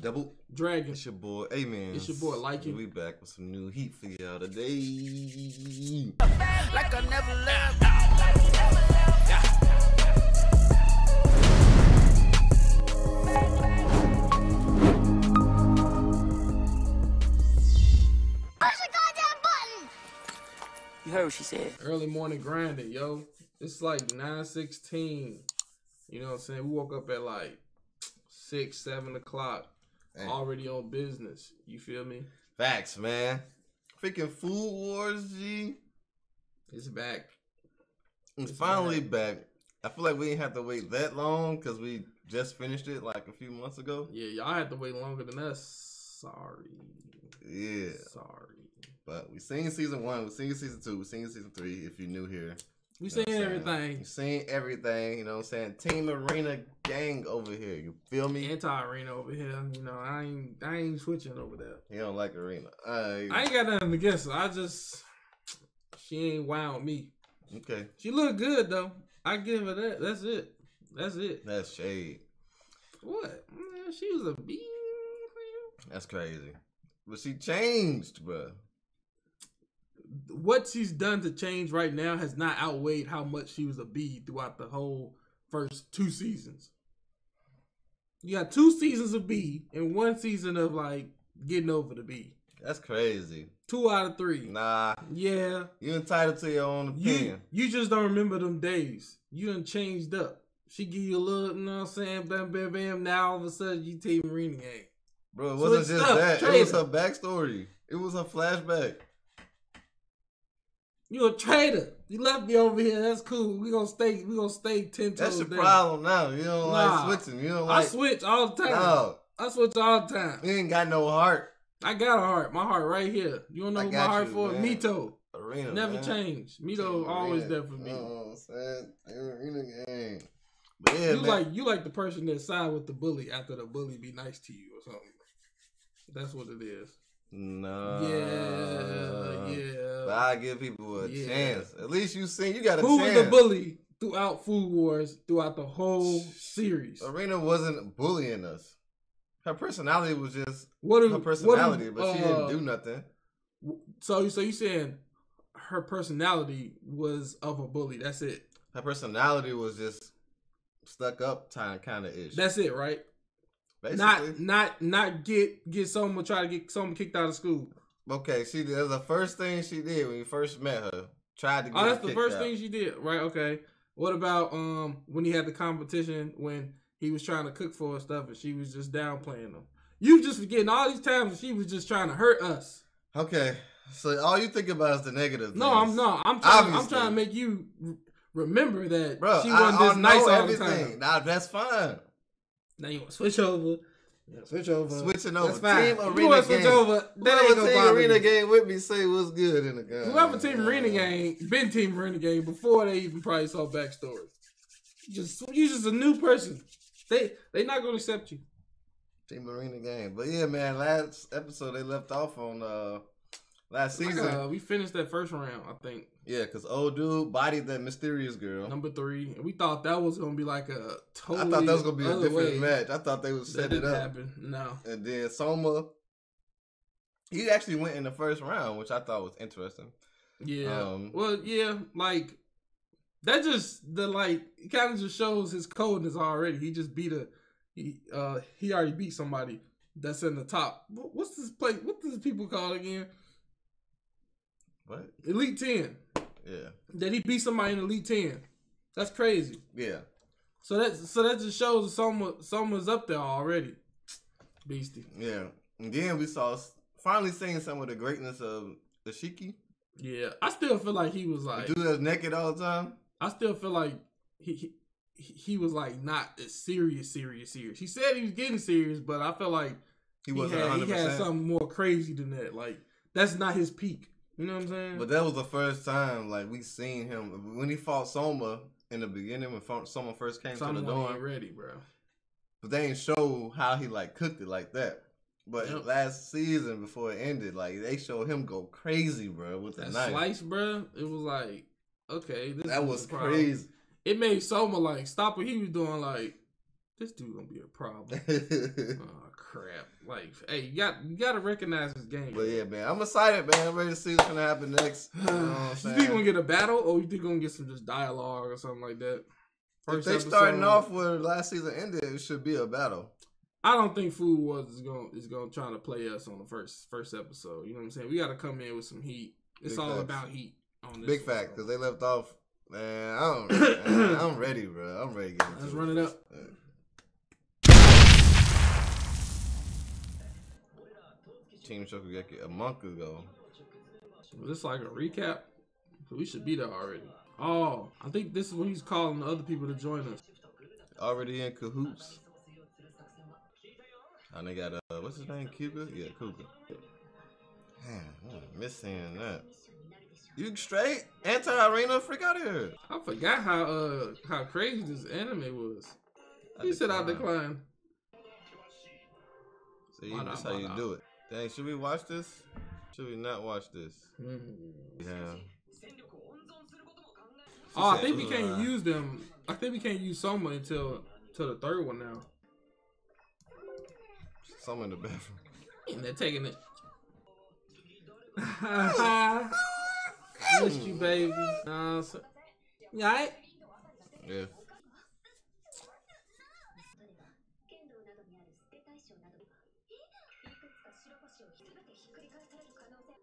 Double Dragon. It's your boy, hey man. It's your boy, like it. We back with some new heat for y'all today. like I never left. Push the goddamn button! You heard what she said. Early morning grinding, yo. It's like nine sixteen. You know what I'm saying? We woke up at like six, seven o'clock. Hey. Already on business. You feel me? Facts, man. Freaking Food Wars, G. It's back. It's It's finally back. I feel like we didn't have to wait that long because we just finished it like a few months ago. Yeah, y'all had to wait longer than us. Sorry. Yeah. Sorry. But we seen season one, we seen season two, we seen season three. If you're new here, We You know saying saying? everything. You seen everything, you know what I'm saying? Team Erina gang over here. You feel me? Anti Erina over here. You know, I ain't I ain't switching over there. He don't like Erina. Uh, I ain't got nothing against her. I just she ain't wound me. okay. She look good though. I give her that. That's it. That's it. That's shade. What? Man, she was a bee. That's crazy. But she changed, bruh. What she's done to change right now has not outweighed how much she was a B throughout the whole first two seasons. You got two seasons of B and one season of like getting over the B. That's crazy. Two out of three. Nah, Yeah. you entitled to your own You opinion. you just don't remember them days. You done changed up. She give you a little, you know what I'm saying, bam, bam, bam. Now all of a sudden you team gang. Bro, it wasn't it's just tough. that. It was her backstory. It was her flashback. You a traitor. You left me over here. That's cool. We gonna stay. We gonna stay ten toes That's your down. problem now. You don't Nah. like switching. You don't like. I switch all the time. No, I switch all the time. you ain't got no heart. I got a heart. My heart right here. You don't know I who my heart you, for? man. Mito. Erina. Never man. changed. Mito always Erina. there for me. You know what I'm saying? Erina gang. But yeah, you man. like you like the person that side with the bully after the bully be nice to you or something. That's what it is. No. yeah, yeah. But I give people a Yeah. chance. At least you seen you got a Who was the bully throughout Food Wars throughout the whole series? Erina wasn't bullying us. Her personality was just What her personality, but she uh, didn't do nothing. So so you saying her personality was of a bully? That's it. Her personality was just stuck up kind of ish. That's it, right? Basically. Not not not get get someone try to get someone kicked out of school. okay. She that was the first thing she did when you first met her. Tried to get Oh, that's the first out. thing she did, right? Okay. What about um when he had the competition when he was trying to cook for her stuff and she was just downplaying him? You just forgetting all these times she was just trying to hurt us. Okay, so all you think about is the negative. No, I'm things. no, I'm trying. I'm trying to make you remember that bro. she I, wasn't I this know nice all the everything. time. Nah, that's fine. Now you want to switch over? Yeah, switch over. Switching over. That's fine. Team you Erina want to switch game. over? That ain't Whoever gonna team Erina me. game with me say what's good in the game. Whoever Team Erina game been Team Erina game before they even probably saw backstory. You just you just a new person. They they not gonna accept you. Team Erina game. But yeah, man, last episode they left off on uh last Like, season. uh, we finished that first round, I think, yeah, because old dude bodied that mysterious girl. number three, and we thought that was gonna be like a totally. I thought that was gonna be a different way. match. I thought they would set it didn't up. happen. No, And then Soma, he actually went in the first round, which I thought was interesting. yeah. Um, well, yeah, like that just the like it kind of just shows his coldness already. He just beat a he uh he already beat somebody that's in the top. What's this play? What does people call it again? What? Elite ten. Yeah, That he beat somebody in Elite ten. That's crazy. yeah. So that so that just shows that someone someone's up there already. Beastie. Yeah. And then we saw finally seeing some of the greatness of the Shiki. Yeah, I still feel like he was The like. dude that's naked all the time. I still feel like he, he he was like not as serious, serious, serious. He said he was getting serious, but I feel like He he, wasn't had, he had something more crazy than that. Like that's not his peak. You know what I'm saying? But that was the first time like we seen him when he fought Soma in the beginning when Soma first came Someone to the ain't door. ready, bro. But they didn't show how he like cooked it like that. But Yep. last season before it ended, like they showed him go crazy, bro, with the knife. slice, bro. It was like okay, this that is was crazy. It made Soma like stop what he was doing. Like this dude gonna be a problem. oh crap. Like, hey, you got you got to recognize this game. But yeah, man, I'm excited, man. I'm ready to see what's gonna happen next. You know you think we're gonna get a battle, or you think we're gonna get some just dialogue or something like that? if they episode- starting off where last season ended, it should be a battle. I don't think Food Wars is gonna is going to try to play us on the first first episode. You know what I'm saying? We got to come in with some heat. It's Big all facts. about heat on this. Big one, fact, because they left off. Man, I don't. man, I'm ready, bro. I'm ready to get Let's it. run it up. Team Shokugeki a month ago. Was this like a recap? We should be there already. Oh, I think this is when he's calling the other people to join us. Already in cahoots. And they got uh, what's his name? Kuga? Yeah, Kuga. Man, I miss seeing that. You straight? Anti-Erina? Freak out of here. I forgot how uh how crazy this anime was. I He said I decline. decline. See, that's how you do it. Dang, should we watch this? Should we not watch this? Mm. Yeah. Oh, I think we can't use them. I think we can't use Soma until until the third one now. Some in the bathroom. And they're taking it. Missed you, baby. Nah, so, you alright? Yeah.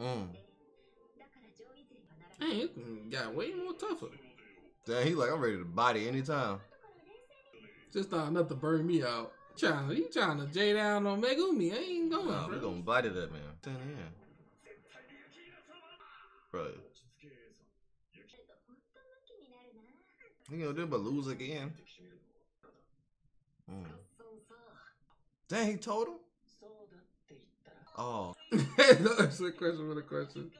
Mm. Hey, you got way more tougher. Damn, he like I'm ready to body anytime. Just not enough to burn me out. Trying to, you trying to J down on Megumi? I ain't going. Nah, bro. we gonna body that man. Damn, yeah, bro. He gonna do but lose again. Mm. Dang, he told him. Oh, That's a question with a question.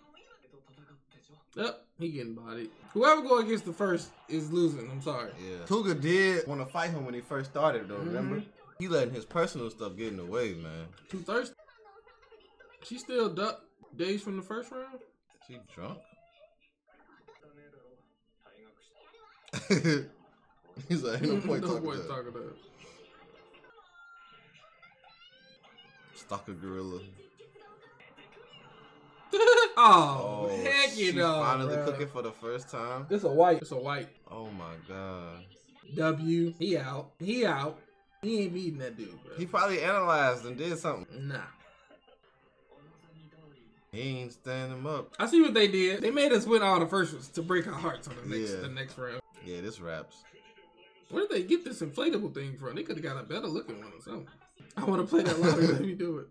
Yep, he getting bodied. Whoever go against the first is losing. I'm sorry. yeah. Kuga did want to fight him when he first started, though, Mhm. remember? He letting his personal stuff get in the way, man. Too thirsty. She still duck days from the first round. She drunk? He's like, ain't no point no talking point Stalker gorilla. Oh, oh, heck she you know. finally bruh. cooking for the first time. It's a white. It's a white. Oh my god. W. He out. He out. He ain't beating that dude, bro. He probably analyzed and did something. nah. He ain't standing him up. I see what they did. They made us win all the first ones to break our hearts on the next Yeah. the next round. Yeah, this wraps. Where did they get this inflatable thing from? They could have got a better looking one or something. I want to play that longer. Let me do it.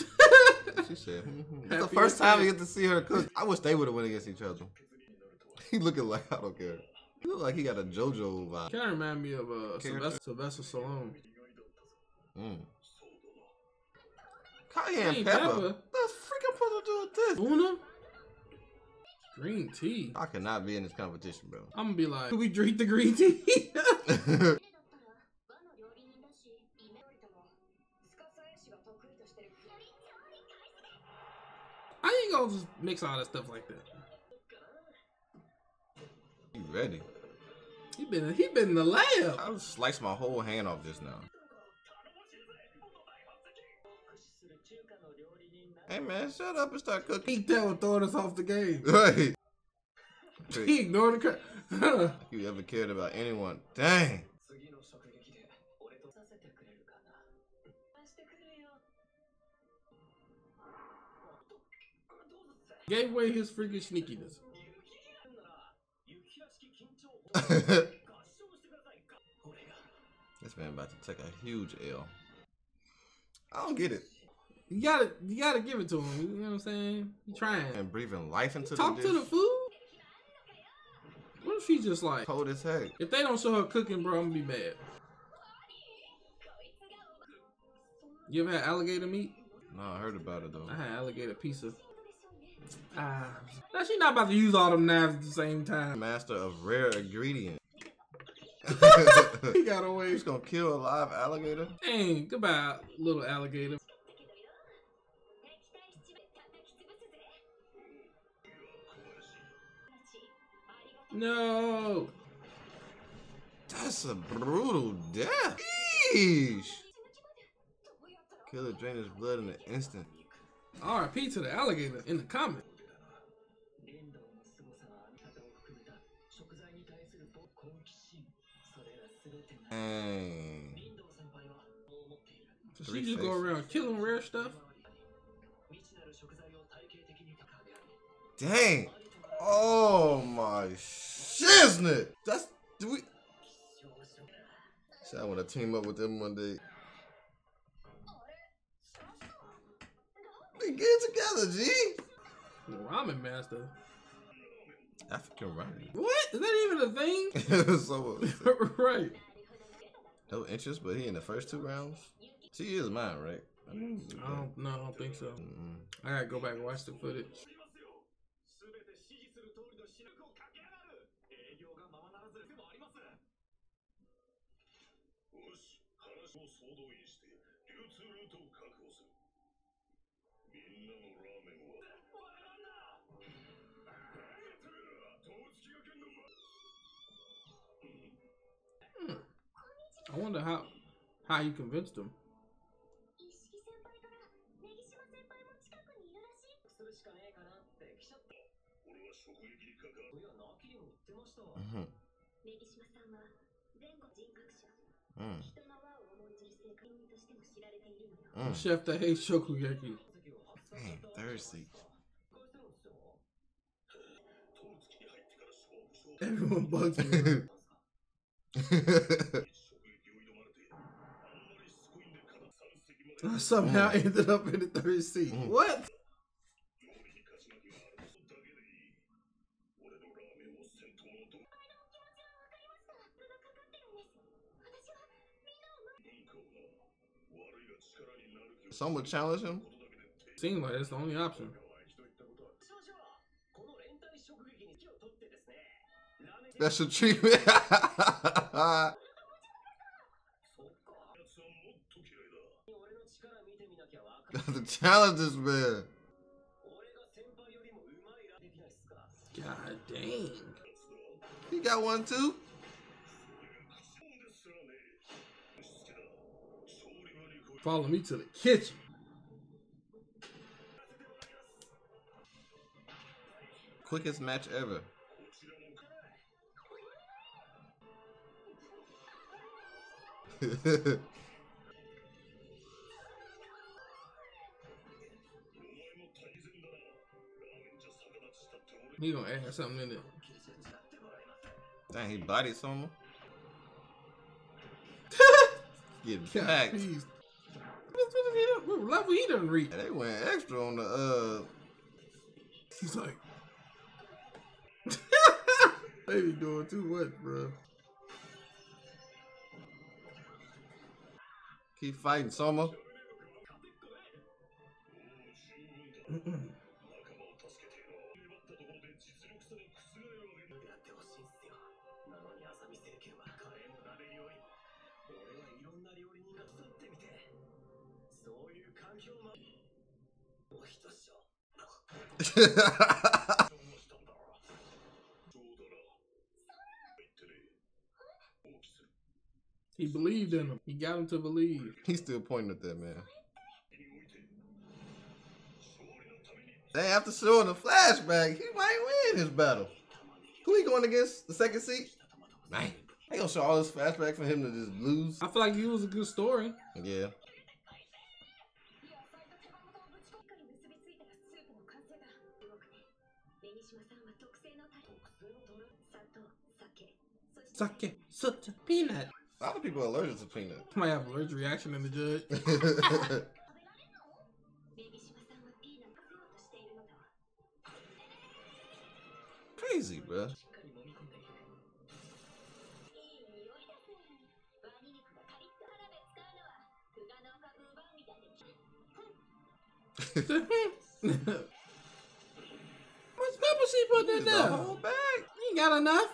She said, "Mhm." It's the first time we get to see her cook. I wish they would have went against each other. He looking like I don't care. He look like he got a JoJo vibe. Kind of remind me of uh. Sylvester, Sylvester Stallone. Mm. Cayenne pepper. pepper. What's freaking supposed to do with this? Una? Green tea. I cannot be in this competition, bro. I'm gonna be like, could we drink the green tea? Gonna just mix all that stuff like that. you ready? He been he been in the lab. I sliced my whole hand off just now. Hey man, shut up and start cooking. He that was throwing us off the game. Right. He ignored the crap. you ever cared about anyone? Dang. Gave away his freaking sneakiness. this man about to take a huge L. I don't get it. You gotta, you gotta give it to him. You know what I'm saying? He's trying and breathing life into talk the talk to the food. What if she just like cold as heck? If they don't show her cooking, bro, I'm gonna be mad. You ever had alligator meat? No, I heard about it though. I had alligator pizza. Uh, now she not about to use all them knives at the same time. Master of rare ingredient. he got away. He's gonna kill a live alligator. Dang, goodbye, little alligator. No. That's a brutal death. Eesh. Killer drained his blood in an instant. RIP to the alligator in the comment. Dang. So she just go around killing rare stuff. Dang. Oh my shiznit. That's do we. I want to team up with them one day. Get together, G. Ramen master. African ramen. What? Is that even a thing? so, right. No interest, but he in the first two rounds. She is mine, right? I, don't. No, I don't think so. Mm. I gotta go back and watch the footage. I wonder how how you convinced him. Mm-hmm. Mm. Mm. Chef that hates shokugeki. Man, thirsty. Everyone bugs me. I somehow mm. ended up in the third seat. Mm. What? Someone would challenge him. Seems like it's the only option. That's a treatment. the challenge is man. God dang. He got one too? Follow me to the kitchen. Quickest match ever. He gonna add something in it. Dang, he bodied someone. Get back. What level he done reach? They went extra on the uh. He's like, they be doing too much, bro. Keep fighting, Soma. he believed in him. He got him to believe. He's still pointing at that man. They have to show in the flashback, he might win his battle. Who he going against? The second seat? Man, they gonna show all this flashback for him to just lose. I feel like he was a good story. Yeah. Sake, such peanut. A lot of people are allergic to peanut. Might have allergic reaction in the judge. Crazy, bro. she putting in there? The whole bag. You ain't got enough.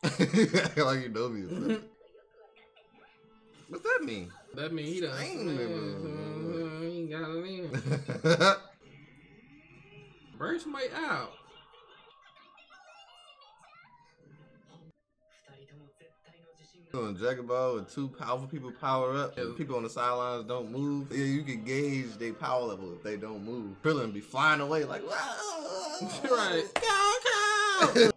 like you know me. What's that mean? That mean he done. Uh, ain't got it. Burst my out. Doing ball with two powerful people power up. If people on the sidelines don't move, yeah, you can gauge their power level if they don't move. Krillin be flying away like, whoa! right. Go, go!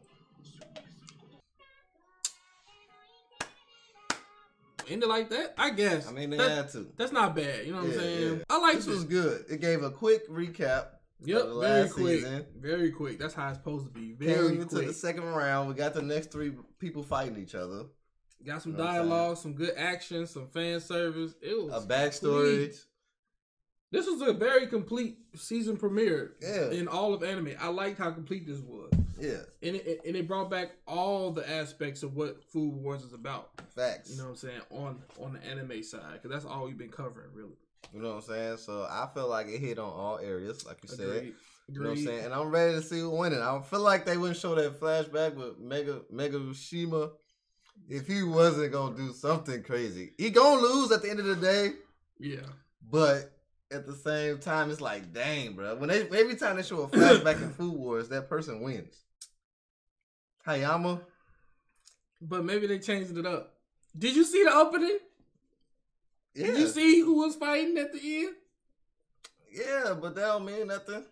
Ended like that, I guess. I mean, they that, had to. That's not bad. You know what yeah, I'm saying? Yeah. I like this. It. was good. It gave a quick recap Yep, very quick. Season. Very quick. That's how it's supposed to be. Very Came quick. to the second round. We got the next three people fighting each other. Got some You know what I'm saying? dialogue, some good action, some fan service. It was A backstory. complete. This was a very complete season premiere Yeah. in all of anime. I liked how complete this was, Yeah, and it and it brought back all the aspects of what Food Wars is about. facts. You know what I'm saying on on the anime side, because that's all we've been covering, really. You know what I'm saying? So I feel like it hit on all areas, like you said. Agreed. You know what I'm saying? And I'm ready to see who winning. I feel like they wouldn't show that flashback with Mega Megishima if he wasn't gonna do something crazy. He gonna lose at the end of the day, Yeah. but at the same time, it's like, dang, bro. When they every time they show a flashback in Food Wars, that person wins. Hayama, But maybe they changed it up. Did you see the opening? yeah, Did you see who was fighting at the end? yeah, but that don't mean nothing.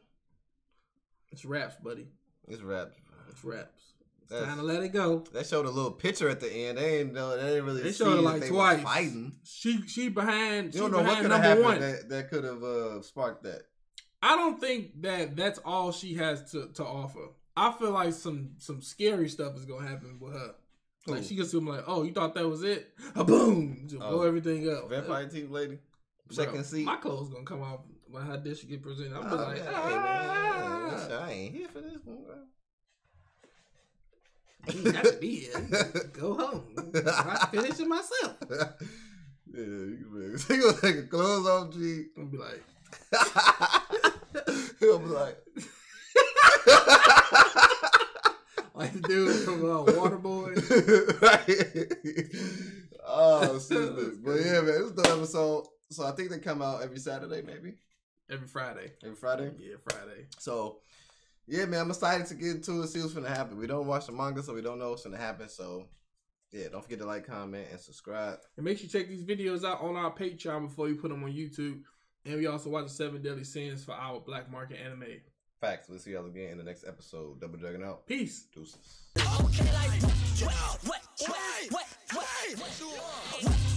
It's raps, buddy. It's raps. It's raps. It's That's- time to let it go. They showed a little picture at the end. They ain't know. They didn't really. They showed it like twice. fighting. She she behind. She You don't know what could have happened one. that, that could have uh, sparked that. I don't think that that's all she has to, to offer. I feel like some some scary stuff is gonna happen with her. Like she gets to be like, oh, you thought that was it? A boom, just blow Oh. everything up. Vampire team lady, Bro, second seat. My clothes gonna come off when her dish get presented. I'm Oh, like, man, hey, ah. man, I ain't here for this one, bro. You got to be here. Go home. I can finish it myself. yeah, you can make- he gonna take a clothes off, G. I'm gonna be like, He'll be like, like the dude from uh, Waterboy. right. oh, stupid. But yeah, man, it's the episode. So I think they come out every Saturday, maybe Every Friday. every Friday. Yeah, Friday. So, yeah, man, I'm excited to get into it, see what's gonna happen. We don't watch the manga, so we don't know what's gonna happen. So, yeah, don't forget to like, comment, and subscribe. And make sure you check these videos out on our Patreon before you put them on YouTube. And we also watch the Seven Deadly Sins for our Black Market anime. Facts. We'll see y'all again in the next episode. Double Dragon out. Peace. Deuces. Okay, like, what, what, what,